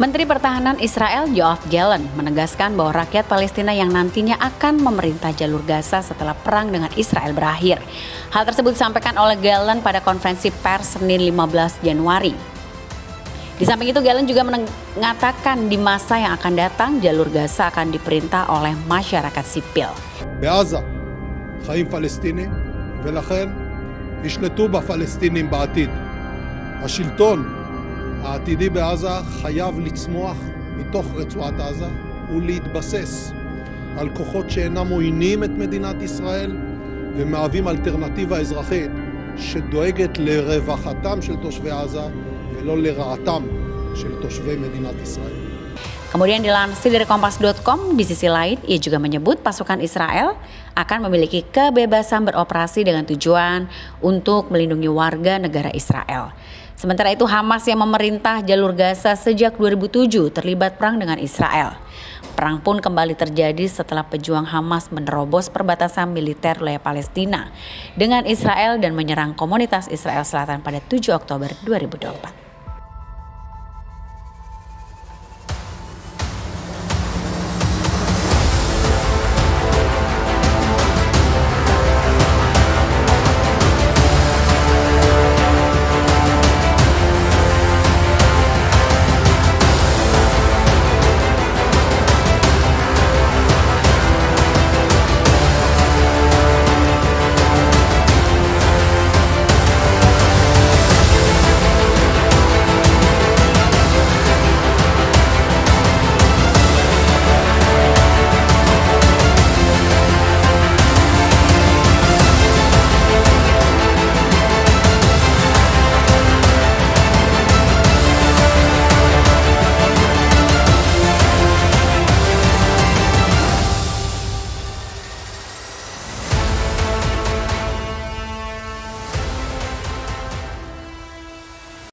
Menteri Pertahanan Israel Yoav Gallant menegaskan bahwa rakyat Palestina yang nantinya akan memerintah jalur Gaza setelah perang dengan Israel berakhir. Hal tersebut disampaikan oleh Gallant pada konferensi pers Senin 15 Januari. Di samping itu Gallant juga mengatakan di masa yang akan datang jalur Gaza akan diperintah oleh masyarakat sipil. בעזה חיים פלסטינים ולכן ישלטו בפלסטינים בעתיד. השלטון העתידי בעזה חייב לצמוח מתוך רצועת עזה ולהתבסס על כוחות שאינם עוינים את מדינת ישראל ומהווים אלטרנטיבה אזרחית שדואגת לרווחתם של תושבי עזה ולא לרעתם של תושבי מדינת ישראל. Kemudian dilansir dari kompas.com, di sisi lain ia juga menyebut pasukan Israel akan memiliki kebebasan beroperasi dengan tujuan untuk melindungi warga negara Israel. Sementara itu Hamas yang memerintah jalur Gaza sejak 2007 terlibat perang dengan Israel. Perang pun kembali terjadi setelah pejuang Hamas menerobos perbatasan militer wilayah Palestina dengan Israel dan menyerang komunitas Israel Selatan pada 7 Oktober 2024.